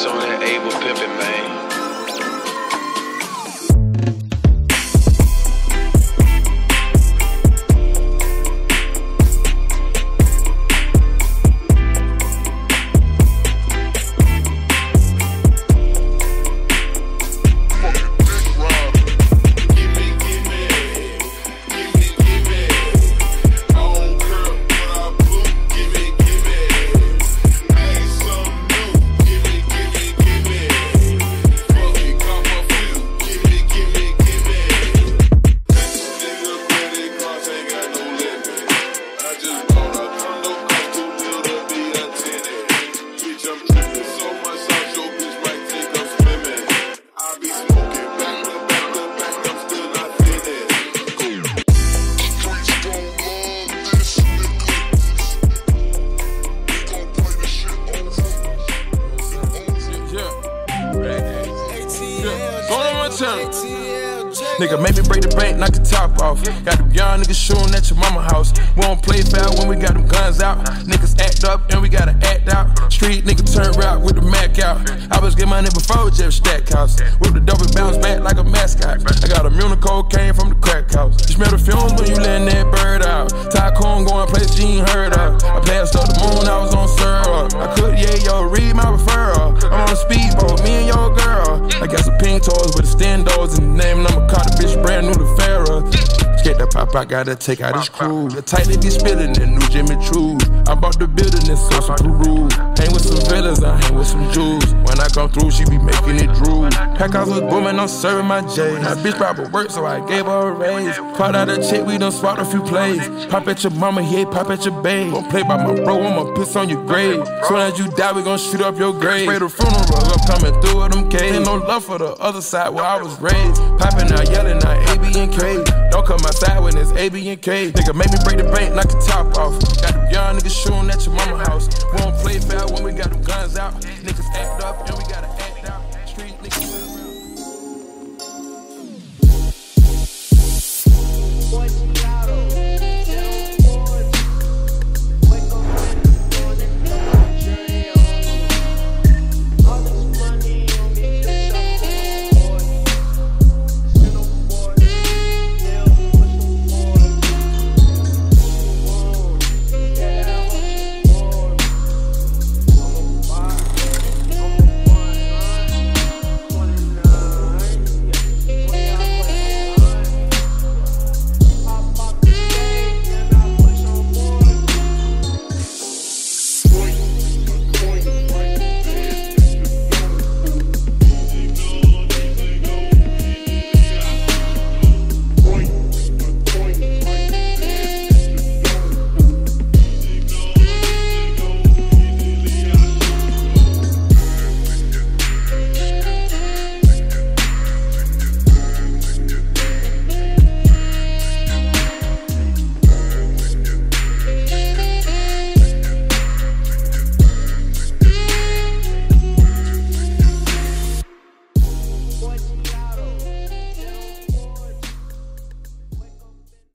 Ace on that able pimpin', man. Nigga, maybe break the bank, knock the top off. Got them young niggas shooting at your mama house. We don't play foul when we got them guns out. Niggas act up and we gotta act out. Street nigga turn route with the Mac out. I was getting money before Jeff Stackhouse. With the double bounce back like a mascot. I got a mule cocaine from the crack house. You smell the fumes when you letting that bird out. Tycoon going place you ain't heard of. I passed up the moon, I was on syrup. I could, yeah, yo, read my referral. I'm on a with the stendos and the name, and I'ma call the bitch brand new to Farrah. Get the pop, I gotta take out his crew. The tight be spilling in new Jimmy Choo. I bought the building in some Peru. Hang with some villains, I hang with some Jews. When I come through, she be making it drool. Pack house was booming, I'm serving my J. That bitch probably work, so I gave her a raise. Caught out a chick, we done swapped a few plays. Pop at your mama, he ain't pop at your babe. Don't play by my bro, I'ma piss on your grave. Soon as you die, we gon' shoot up your grave. Spray the funeral, I'm coming through with them K's. Ain't no love for the other side where I was raised. Popping out, yelling out A, B, and K. Don't come outside when it's A, B, and K. Nigga, make me break the bank, knock the top off. Got them young niggas shooting at your mama house. We don't play fair when we got them guns out. Niggas act up